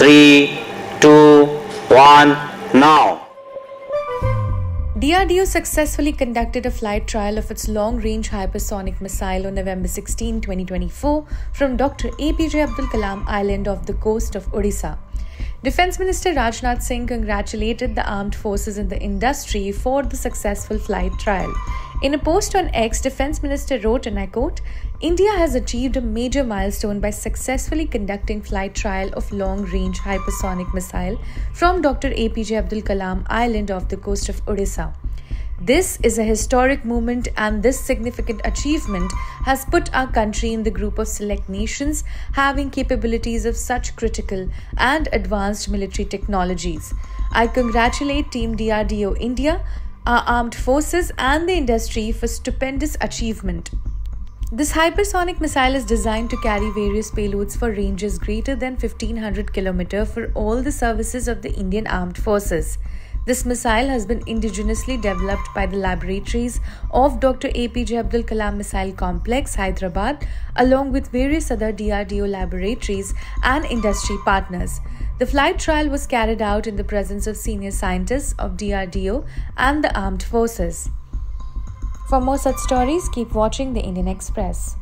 Three, two, one, now. DRDO successfully conducted a flight trial of its long range hypersonic missile on November 16, 2024, from Dr. APJ Abdul Kalam Island off the coast of Odisha. Defense Minister Rajnath Singh congratulated the armed forces and the industry for the successful flight trial. In a post on X, Defense Minister wrote, and I quote, India has achieved a major milestone by successfully conducting flight trial of long-range hypersonic missile from Dr. APJ Abdul Kalam Island off the coast of Odisha. This is a historic moment, and this significant achievement has put our country in the group of select nations having capabilities of such critical and advanced military technologies. I congratulate Team DRDO India, our armed forces, and the industry for stupendous achievement. This hypersonic missile is designed to carry various payloads for ranges greater than 1500 km for all the services of the Indian Armed Forces. This missile has been indigenously developed by the laboratories of Dr. APJ Abdul Kalam Missile Complex, Hyderabad, along with various other DRDO laboratories and industry partners. The flight trial was carried out in the presence of senior scientists of DRDO and the armed forces. For more such stories, keep watching the Indian Express.